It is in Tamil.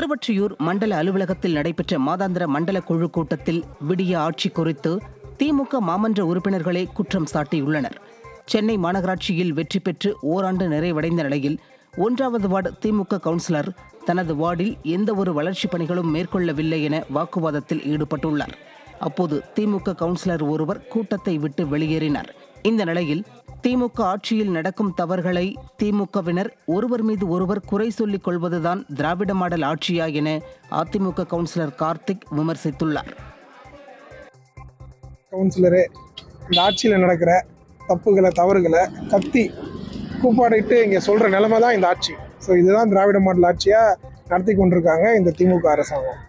திருவொற்றியூர் மண்டல அலுவலகத்தில் நடைபெற்ற மாதாந்திர மண்டல குழு கூட்டத்தில் விடிய ஆட்சி குறித்து திமுக மாமன்ற உறுப்பினர்களே குற்றம் சாட்டியுள்ளனர். சென்னை மாநகராட்சியில் வெற்றி பெற்று ஓராண்டு நிறைவடைந்த நிலையில் ஒன்றாவது வார்டு திமுக கவுன்சிலர் தனது வார்டில் எந்த ஒரு வளர்ச்சிப் பணிகளும் மேற்கொள்ளவில்லை என வாக்குவாதத்தில் ஈடுபட்டுள்ளார். அப்போது திமுக கவுன்சிலர் ஒருவர் கூட்டத்தை விட்டு வெளியேறினார். இந்த நிலையில் திமுக ஆட்சியில் நடக்கும் தவறுகளை திமுகவினர் ஒருவர் மீது ஒருவர் குறை சொல்லிக் கொள்வதுதான் திராவிட மாடல் ஆட்சியா என அதிமுக கவுன்சிலர் கார்த்திக் விமர்சித்துள்ளார். கவுன்சிலரு இந்த ஆட்சியில் நடக்கிற தப்புகளை தவறுகளை கத்தி கூப்பாடிட்டு இங்கே சொல்கிற நிலைமை தான் இந்த ஆட்சி. ஸோ இதுதான் திராவிட மாடல் ஆட்சியாக நடத்தி கொண்டிருக்காங்க இந்த திமுக அரசாங்கம்.